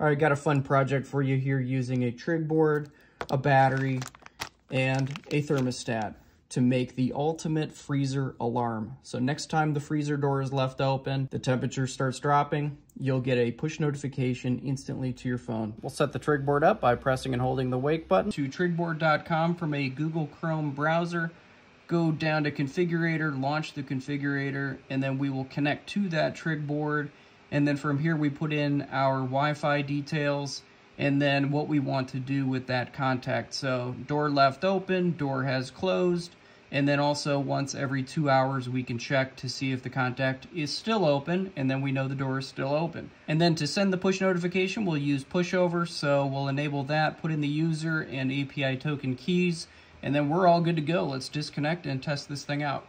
All right, got a fun project for you here using a trigBoard, a battery, and a thermostat to make the ultimate freezer alarm. So next time the freezer door is left open, the temperature starts dropping, you'll get a push notification instantly to your phone. We'll set the trigBoard up by pressing and holding the wake button to trigboard.com from a Google Chrome browser. Go down to configurator, launch the configurator, and then we will connect to that trigBoard and then from here we put in our Wi-Fi details and then what we want to do with that contact. So door left open, door has closed, and then also once every two hours we can check to see if the contact is still open and then we know the door is still open. And then to send the push notification we'll use pushover so we'll enable that, put in the user and API token keys and then we're all good to go. Let's disconnect and test this thing out.